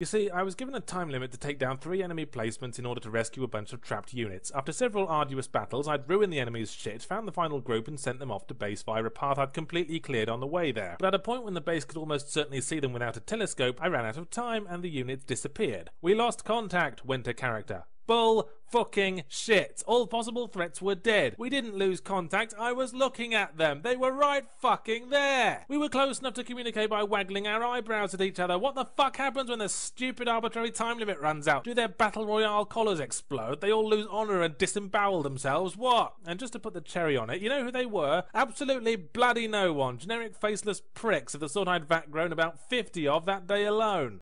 You see, I was given a time limit to take down three enemy placements in order to rescue a bunch of trapped units. After several arduous battles, I'd ruined the enemy's shit, found the final group, and sent them off to base via a path I'd completely cleared on the way there. But at a point when the base could almost certainly see them without a telescope, I ran out of time and the units disappeared. We lost contact, Winter character. Bull fucking shit. All possible threats were dead. We didn't lose contact. I was looking at them. They were right fucking there. We were close enough to communicate by waggling our eyebrows at each other. What the fuck happens when the stupid arbitrary time limit runs out? Do their battle royale collars explode? They all lose honor and disembowel themselves? What? And just to put the cherry on it, you know who they were? Absolutely bloody no one. Generic faceless pricks of the sort I'd vat grown about 50 of that day alone.